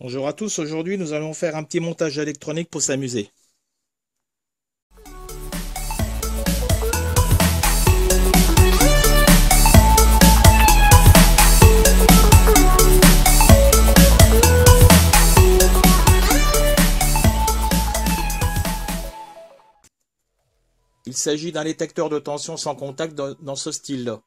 Bonjour à tous, aujourd'hui nous allons faire un petit montage électronique pour s'amuser. Il s'agit d'un détecteur de tension sans contact dans, ce style-là.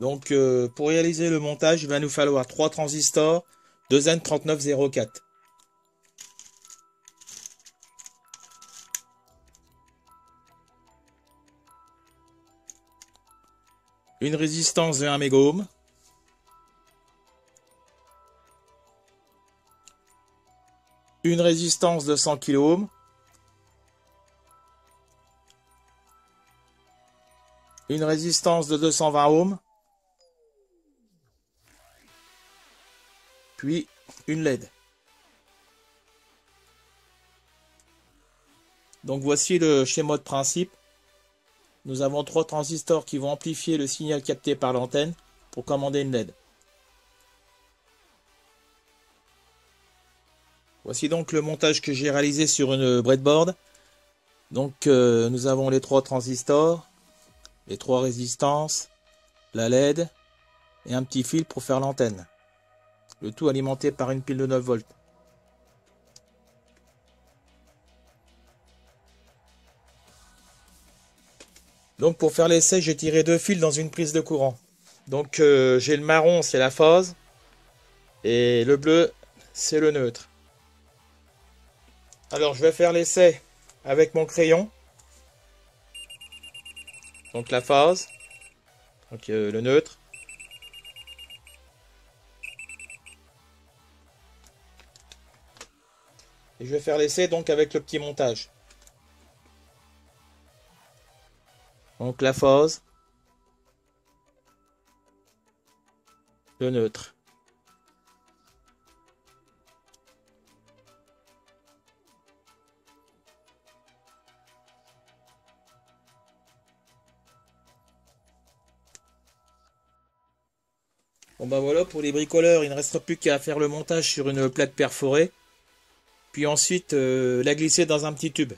Donc euh, pour réaliser le montage, il va nous falloir trois transistors de N3904. Une résistance de 1 mégohm. Une résistance de 100 kΩ. Une résistance de 220 ohms. Puis une LED. Donc voici le schéma de principe. Nous avons trois transistors qui vont amplifier le signal capté par l'antenne pour commander une LED. Voici donc le montage que j'ai réalisé sur une breadboard. Donc euh, nous avons les trois transistors, les trois résistances, la LED et un petit fil pour faire l'antenne le tout alimenté par une pile de 9 volts. Donc pour faire l'essai, j'ai tiré deux fils dans une prise de courant. Donc euh, j'ai le marron, c'est la phase, et le bleu, c'est le neutre. Alors je vais faire l'essai avec mon crayon. Donc la phase, donc euh, le neutre. Et je vais faire l'essai donc avec le petit montage. Donc la phase. Le neutre. Bon bah voilà pour les bricoleurs, il ne reste plus qu'à faire le montage sur une plaque perforée puis ensuite euh, la glisser dans un petit tube.